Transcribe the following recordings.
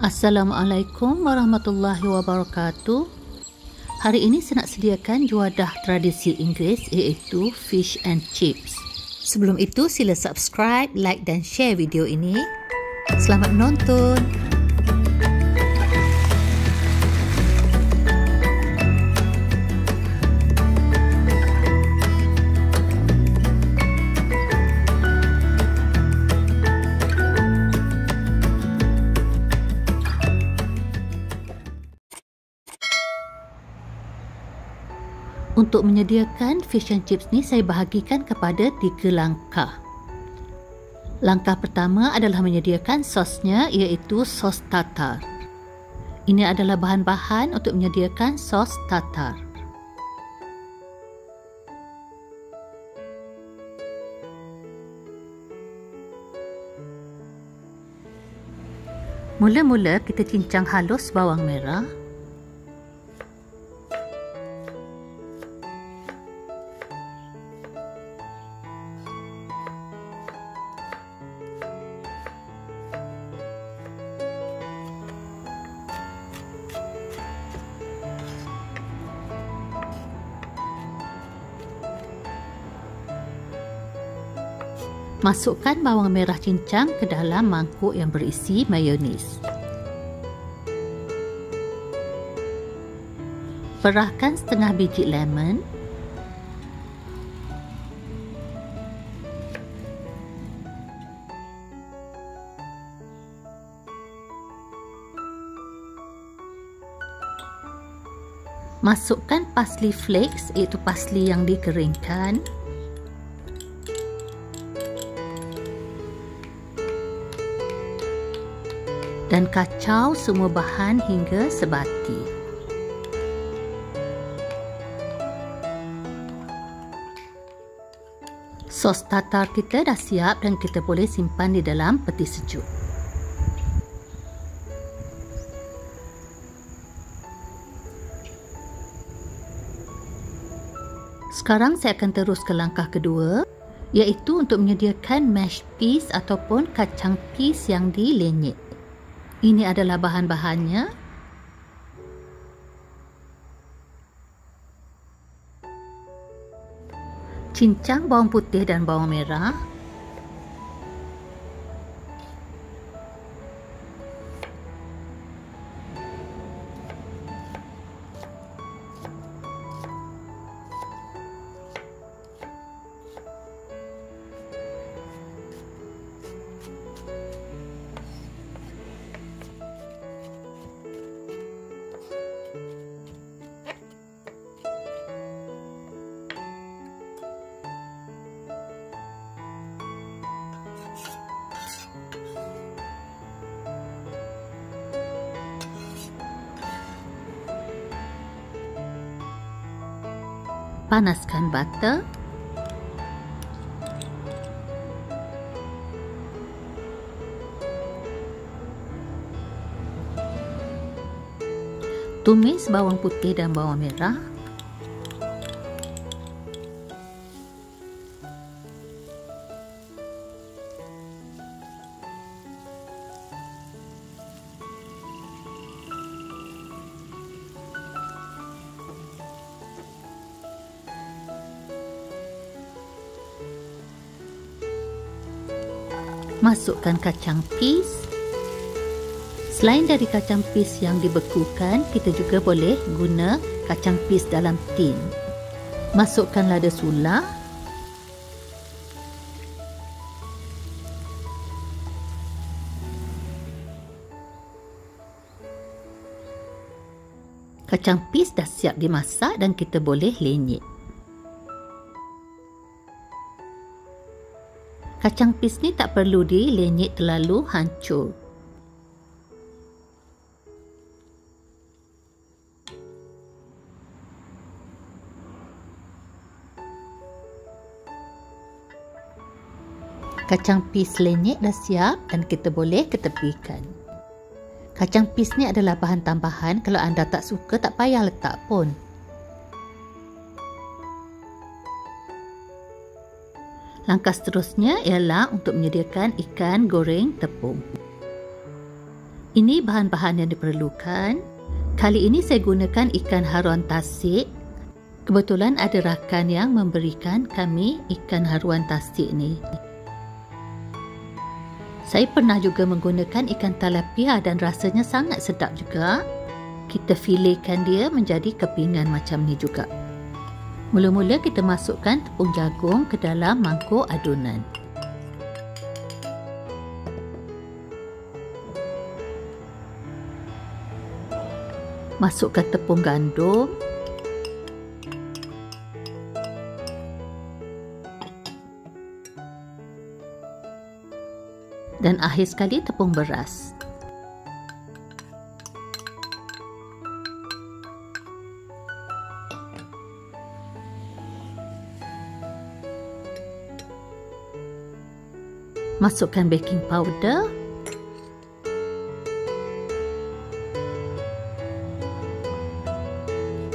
Assalamualaikum warahmatullahi wabarakatuh. Hari ini saya nak sediakan juadah tradisi Inggeris iaitu fish and chips. Sebelum itu sila subscribe, like dan share video ini. Selamat menonton. Untuk menyediakan fish and chips ni saya bahagikan kepada tiga langkah. Langkah pertama adalah menyediakan sosnya iaitu sos tartar. Ini adalah bahan-bahan untuk menyediakan sos tartar. Mula-mula kita cincang halus bawang merah. Masukkan bawang merah cincang ke dalam mangkuk yang berisi mayonis. Perahkan setengah biji lemon. Masukkan parsley flakes iaitu parsley yang dikeringkan. Dan kacau semua bahan hingga sebati. Sos tartar kita dah siap dan kita boleh simpan di dalam peti sejuk. Sekarang saya akan terus ke langkah kedua iaitu untuk menyediakan mash peas ataupun kacang peas yang dilenyit. Ini adalah bahan-bahannya. Cincang bawang putih dan bawang merah. Panaskan butter. Tumis bawang putih dan bawang merah Masukkan kacang peas. Selain dari kacang peas yang dibekukan, kita juga boleh guna kacang peas dalam tin. Masukkan lada sula. Kacang peas dah siap dimasak dan kita boleh lenyit. Kacang pis ni tak perlu dilenyit terlalu hancur. Kacang pis lenyit dah siap dan kita boleh ketepikan. Kacang pis ni adalah bahan tambahan kalau anda tak suka tak payah letak pun. Langkah seterusnya ialah untuk menyediakan ikan goreng tepung. Ini bahan-bahan yang diperlukan. Kali ini saya gunakan ikan haruan tasik. Kebetulan ada rakan yang memberikan kami ikan haruan tasik ni. Saya pernah juga menggunakan ikan talapia dan rasanya sangat sedap juga. Kita filetkan dia menjadi kepingan macam ni juga. Mula-mula kita masukkan tepung jagung ke dalam mangkuk adunan. masukkan tepung gandum dan akhir sekali tepung beras. Masukkan baking powder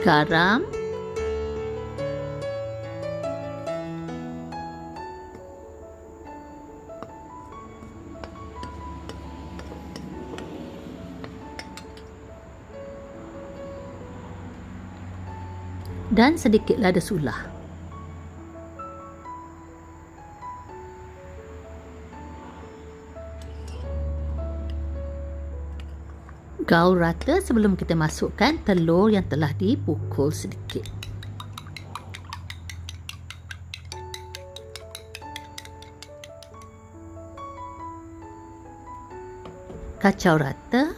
garam dan sedikit lada sulah. Gaul rata sebelum kita masukkan telur yang telah dipukul sedikit. Kacau rata.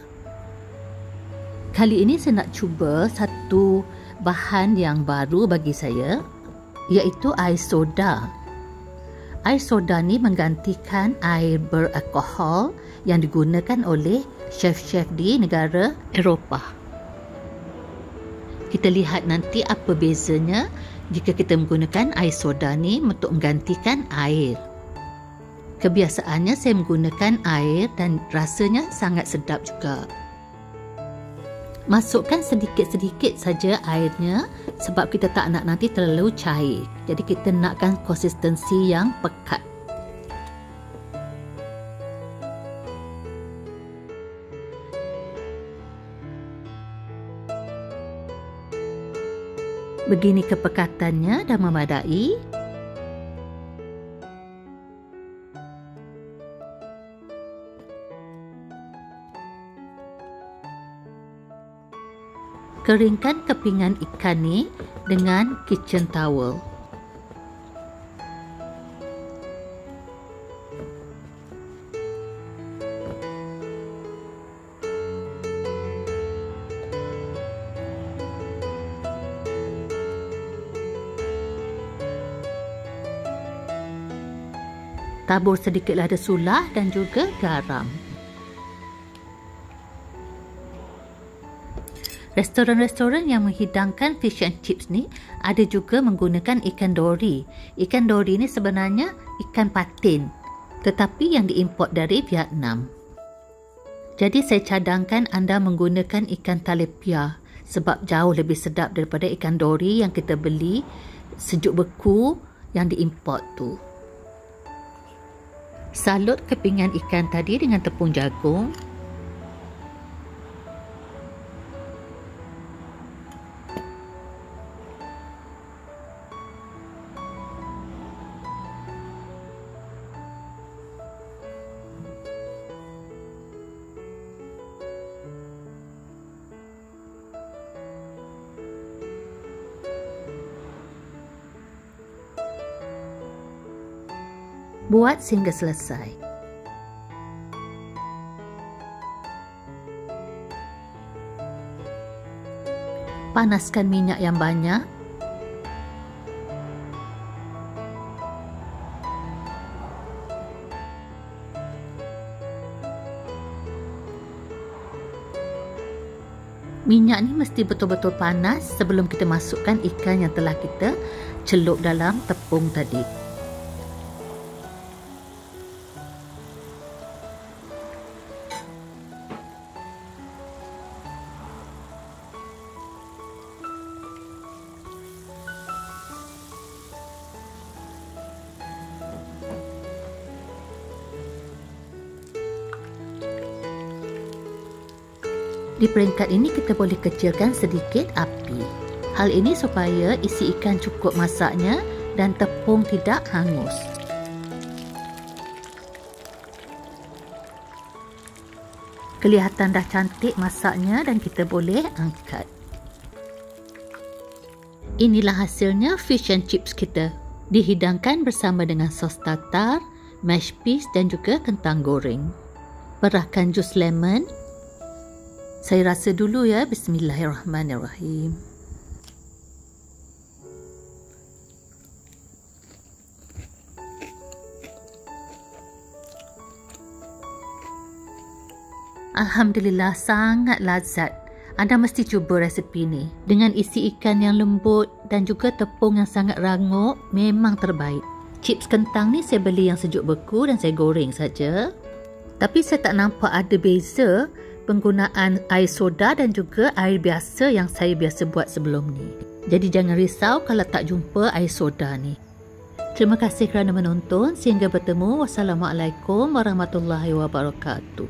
Kali ini saya nak cuba satu bahan yang baru bagi saya iaitu air soda. Air soda ni menggantikan air beralkohol yang digunakan oleh chef-chef di negara Eropah. Kita lihat nanti apa bezanya jika kita menggunakan air soda ni untuk menggantikan air. Kebiasaannya saya menggunakan air dan rasanya sangat sedap juga. Masukkan sedikit-sedikit saja airnya sebab kita tak nak nanti terlalu cair. Jadi kita nakkan konsistensi yang pekat. Begini kepekatannya dah memadai. Keringkan kepingan ikan ni dengan kitchen towel. tabur sedikit lada sulah dan juga garam. Restoran-restoran yang menghidangkan fish and chips ni ada juga menggunakan ikan dori. Ikan dori ni sebenarnya ikan patin tetapi yang diimport dari Vietnam. Jadi saya cadangkan anda menggunakan ikan talapia sebab jauh lebih sedap daripada ikan dori yang kita beli sejuk beku yang diimport tu. Salut kepingan ikan tadi dengan tepung jagung. Buat sehingga selesai. Panaskan minyak yang banyak. Minyak ni mesti betul-betul panas sebelum kita masukkan ikan yang telah kita celup dalam tepung tadi. Di peringkat ini kita boleh kecilkan sedikit api. Hal ini supaya isi ikan cukup masaknya dan tepung tidak hangus. Kelihatan dah cantik masaknya dan kita boleh angkat. Inilah hasilnya fish and chips kita. Dihidangkan bersama dengan sos tartar, mashed peas dan juga kentang goreng. Perahkan jus lemon. Saya rasa dulu ya. Bismillahirrahmanirrahim. Alhamdulillah sangat lazat. Anda mesti cuba resepi ni. Dengan isi ikan yang lembut dan juga tepung yang sangat rangup, memang terbaik. Chips kentang ni saya beli yang sejuk beku dan saya goreng saja. Tapi saya tak nampak ada beza penggunaan air soda dan juga air biasa yang saya biasa buat sebelum ni. Jadi jangan risau kalau tak jumpa air soda ni. Terima kasih kerana menonton. Sehingga bertemu. Wassalamualaikum warahmatullahi wabarakatuh.